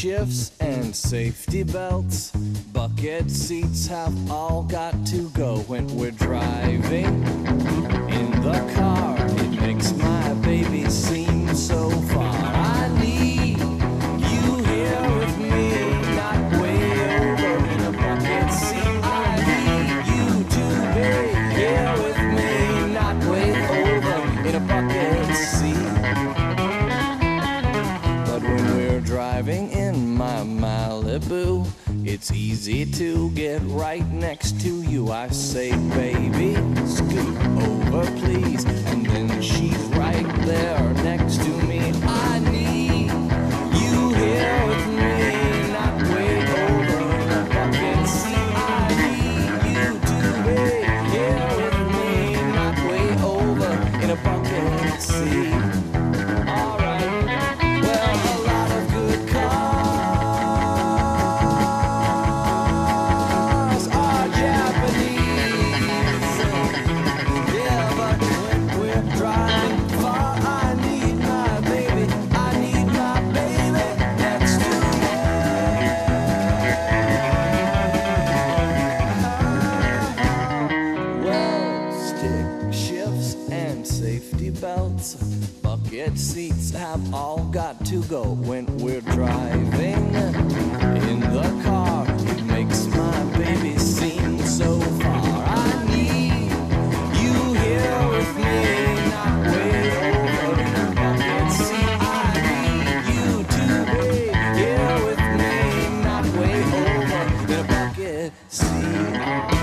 shifts and safety belts. Bucket seats have all got to go when we're driving in the car. It's easy to get right next to you. I say, baby, scoot over, please. And stick shifts and safety belts, bucket seats have all got to go when we're driving in the car. It makes my baby seem so far. I need you here with me, not way over bucket seat. I need you to be here with me, not way over bucket seat.